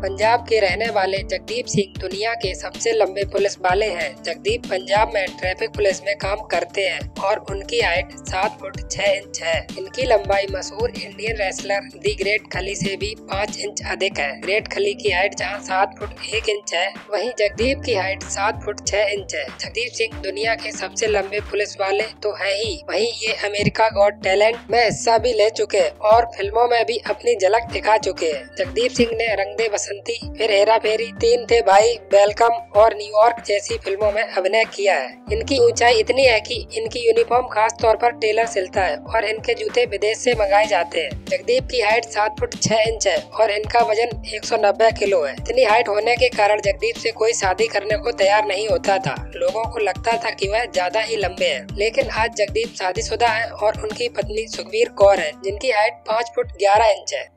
पंजाब के रहने वाले जगदीप सिंह दुनिया के सबसे लंबे पुलिस वाले हैं। जगदीप पंजाब में ट्रैफ़िक पुलिस में काम करते हैं और उनकी हाइट सात फुट छह इंच है। इनकी लंबाई मशहूर इंडियन रेसलर दी ग्रेट खली से भी पाँच इंच अधिक है। ग्रेट खली की हाइट जहाँ सात फुट एक इंच है, वहीं जगदीप की हाइट सात फुट छह इंच है। जगदीप सिंह दुनिया के सबसे लंबे पुलिस वाले तो है ही। वही ये अमेरिका गॉड टैलेंट में हिस्सा भी ले चुके और फ़िल्मों में भी अपनी झलक दिखा चुके हैं। जगदीप सिंह ने रंगदे बसंती फिर हेरा फेरी, तीन थे भाई, वेलकम और न्यूयॉर्क जैसी फ़िल्मों में अभिनय किया है। इनकी ऊंचाई इतनी है कि इनकी यूनिफॉर्म खास तौर पर टेलर सिलता है और इनके जूते विदेश से मंगाए जाते हैं। जगदीप की हाइट सात फुट छह इंच है और इनका वज़न 190 किलो है। इतनी हाइट होने के कारण जगदीप से कोई शादी करने को तैयार नहीं होता था। लोगों को लगता था कि वह ज़्यादा ही लंबे हैं। लेकिन आज जगदीप शादीशुदा है और उनकी पत्नी सुखबीर कौर है, जिनकी हाइट पाँच फुट ग्यारह इंच है।